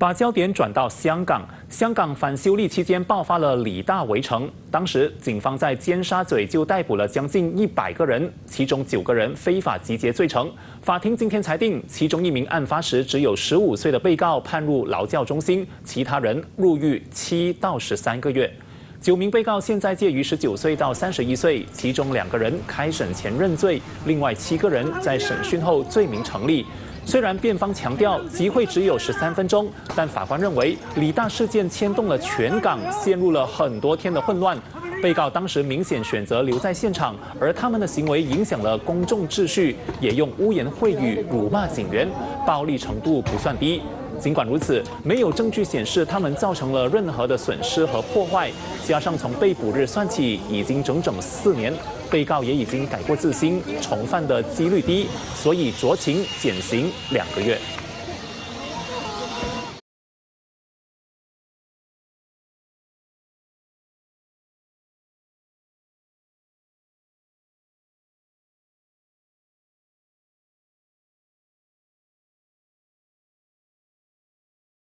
把焦点转到香港，香港反修例期间爆发了李大围城，当时警方在尖沙咀就逮捕了将近一百个人，其中九个人非法集结罪成。法庭今天裁定，其中一名案发时只有十五岁的被告判入劳教中心，其他人入狱七到十三个月。九名被告现在介于十九岁到三十一岁，其中两个人开审前认罪，另外七个人在审讯后罪名成立。虽然辩方强调集会只有十三分钟，但法官认为李大事件牵动了全港，陷入了很多天的混乱。被告当时明显选择留在现场，而他们的行为影响了公众秩序，也用污言秽语辱骂警员，暴力程度不算低。尽管如此，没有证据显示他们造成了任何的损失和破坏。加上从被捕日算起，已经整整四年，被告也已经改过自新，重犯的几率低，所以酌情减刑两个月。